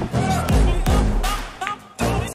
Bye.